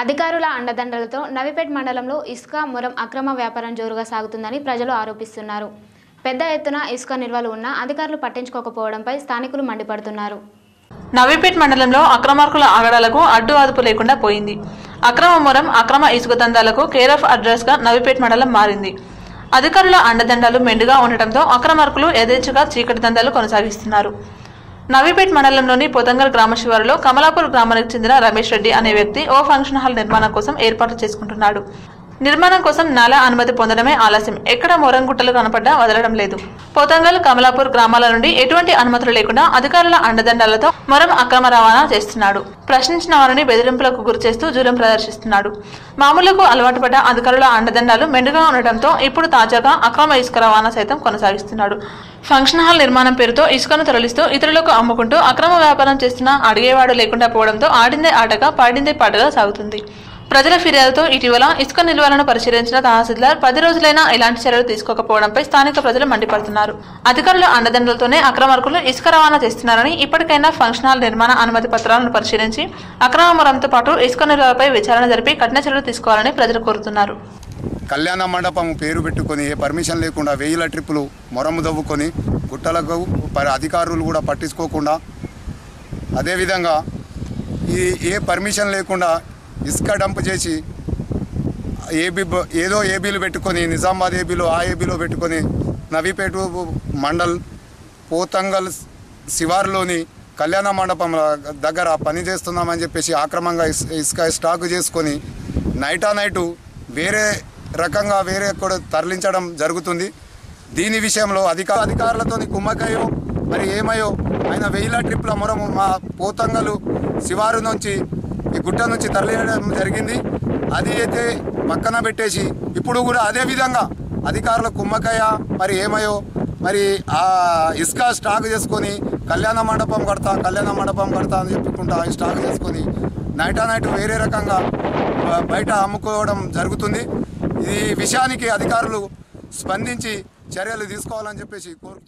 అధికారుల అండదండలతో నవిపేట్ మండలంలో ఇసుక మురం అక్రమ వ్యాపారం జోరుగా సాగుతుందని ప్రజలు ఆరోపిస్తున్నారు. పెద్ద ఎత్తున ఇసుక నిల్వలు ఉన్నా అధికారులు పట్టించుకోకపోవడంపై స్థానికులు మండిపడుతున్నారు. నవీపేట్ మండలంలో అక్రమార్కుల ఆగడాలకు అడ్డు అదుపు లేకుండా పోయింది. అక్రమ మొరం అక్రమ ఇసుక దందాలకు కేర్ ఆఫ్ అడ్రస్గా నవీపేట్ మండలం మారింది. అధికారుల అండదండాలు మెండుగా ఉండటంతో అక్రమార్కులు యథేచ్ఛగా చీకటి దందాలు కొనసాగిస్తున్నారు. నవీపేట్ మండలంలోని పొతంగల్ గ్రామ శివారులో కమలాపూర్ గ్రామానికి చెందిన రమేష్ రెడ్డి అనే వ్యక్తి ఓ ఫంక్షన్ హాల్ నిర్మాణం కోసం ఏర్పాట్లు చేసుకుంటున్నాడు. నిర్మాణం కోసం నాలా అనుమతి పొందడమే ఆలస్యం. ఎక్కడ మొరంగుట్టలు కనపడ్డా వదలడం లేదు. పోతంగల్ కమలాపూర్ గ్రామాల నుండి ఎటువంటి అనుమతులు లేకుండా అధికారుల అండదండాలతో మొరం అక్రమ రవాణా చేస్తున్నాడు. ప్రశ్నించిన వారిని బెదిరింపులకు గురిచేస్తూ జూలం జూరం ప్రదర్శిస్తున్నాడు. మామూలకు అలవాటు పడ్డ అధికారుల అండదండాలు మెండుగా ఉండటంతో ఇప్పుడు తాజాగా అక్రమ ఇసుక రవాణా సైతం కొనసాగిస్తున్నాడు. ఫంక్షన్ హాల్ నిర్మాణం పేరుతో ఇసుకను తరలిస్తూ ఇతరులకు అమ్ముకుంటూ అక్రమ వ్యాపారం చేస్తున్న అడిగేవాడు లేకుండా పోవడంతో ఆడిందే ఆటగా పాడిందే పాటగా సాగుతుంది. ప్రజల ఫిర్యాదుతో ఇటీవల ఇసుక నిల్వలను పరిశీలించిన తహసీల్దార్ పది రోజులైనా ఎలాంటి చర్యలు తీసుకోకపోవడంపై స్థానిక ప్రజలు మండిపడుతున్నారు. అధికారుల అండదండలతోనే అక్రమార్కులు ఇసుక రవాణా చేస్తున్నారని ఇప్పటికైనా ఫంక్షన్ హాల్ నిర్మాణ అనుమతి పత్రాలను పరిశీలించి అక్రమ మొరంతో పాటు ఇసుక నిల్వలపై విచారణ జరిపి కఠిన చర్యలు తీసుకోవాలని ప్రజలు కోరుతున్నారు. కళ్యాణ మండపం పేరు పెట్టుకొని ఏ పర్మిషన్ లేకుండా వేయిల ట్రిప్పులు మొరము దవ్వుకొని గుట్టలకు అధికారులు కూడా పట్టించుకోకుండా అదేవిధంగా ఈ ఏ పర్మిషన్ లేకుండా ఇసుక డంప్ చేసి ఏబీ ఏదో ఏబీలు పెట్టుకొని నిజామాబాద్ ఏబీలో ఆ ఏబీలో పెట్టుకొని నవీపేట మండల్ పోతంగల్ శివారులోని కళ్యాణ మండపం దగ్గర పని చేస్తున్నామని చెప్పేసి ఆక్రమంగా ఇస్- ఇసుక స్టాక్ చేసుకొని నైటా నైటు వేరే రకంగా వేరే కూడా తరలించడం జరుగుతుంది. దీని విషయంలో అధికార అధికారులతో కుమ్మకయ్యో మరి ఏమయ్యో ఆయన వెయ్యిల ట్రిప్ల మొరము మా పోతంగలు శివారు నుంచి ఈ గుట్ట నుంచి తరలియడం జరిగింది. అది అయితే పక్కన పెట్టేసి ఇప్పుడు కూడా అదే విధంగా అధికారుల కుమ్మకయ్య మరి ఏమయో మరి ఆ ఇసుక స్టాక్ చేసుకొని కళ్యాణ మండపం కడతా కళ్యాణ మండపం కడతా అని చెప్పుకుంటా స్టాక్ చేసుకొని నైటా నైట్ వేరే రకంగా బయట అమ్ముకోవడం జరుగుతుంది. ఈ విషయానికి అధికారులు స్పందించి చర్యలు తీసుకోవాలని చెప్పేసి కోరు